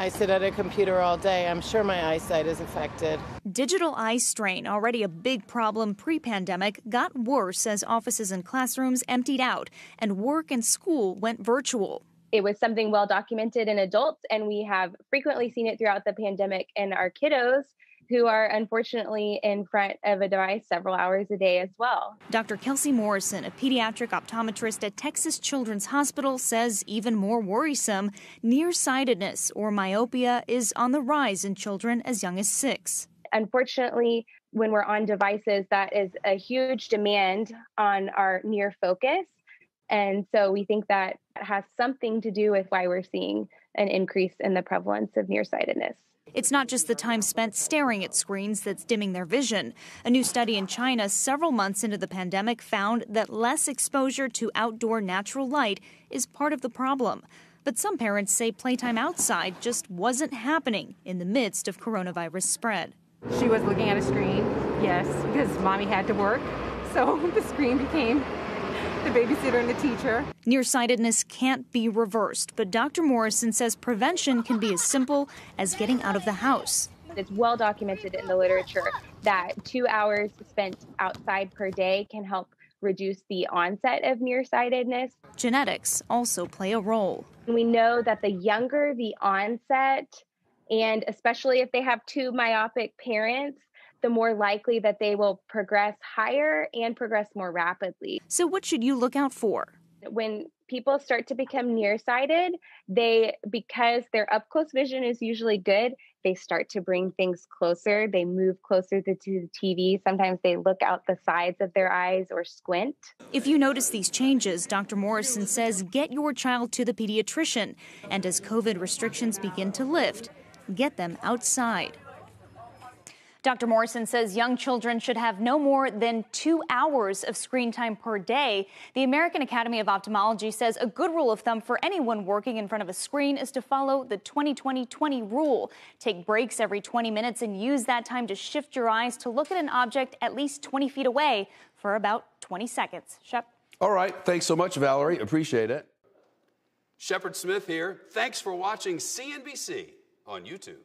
I sit at a computer all day. I'm sure my eyesight is affected. Digital eye strain, already a big problem pre pandemic, got worse as offices and classrooms emptied out and work and school went virtual. It was something well documented in adults, and we have frequently seen it throughout the pandemic in our kiddos who are unfortunately in front of a device several hours a day as well. Dr. Kelsey Morrison, a pediatric optometrist at Texas Children's Hospital, says even more worrisome, nearsightedness or myopia is on the rise in children as young as six. Unfortunately, when we're on devices, that is a huge demand on our near focus. And so we think that has something to do with why we're seeing an increase in the prevalence of nearsightedness. It's not just the time spent staring at screens that's dimming their vision. A new study in China several months into the pandemic found that less exposure to outdoor natural light is part of the problem. But some parents say playtime outside just wasn't happening in the midst of coronavirus spread. She was looking at a screen, yes, because mommy had to work. So the screen became the babysitter and the teacher. Nearsightedness can't be reversed, but Dr. Morrison says prevention can be as simple as getting out of the house. It's well documented in the literature that two hours spent outside per day can help reduce the onset of nearsightedness. Genetics also play a role. We know that the younger the onset, and especially if they have two myopic parents, the more likely that they will progress higher and progress more rapidly. So, what should you look out for? When people start to become nearsighted, they, because their up close vision is usually good, they start to bring things closer. They move closer to, to the TV. Sometimes they look out the sides of their eyes or squint. If you notice these changes, Dr. Morrison says get your child to the pediatrician. And as COVID restrictions begin to lift, get them outside. Dr. Morrison says young children should have no more than two hours of screen time per day. The American Academy of Ophthalmology says a good rule of thumb for anyone working in front of a screen is to follow the 20 20 20 rule. Take breaks every 20 minutes and use that time to shift your eyes to look at an object at least 20 feet away for about 20 seconds. Shep. All right. Thanks so much, Valerie. Appreciate it. Shepard Smith here. Thanks for watching CNBC on YouTube.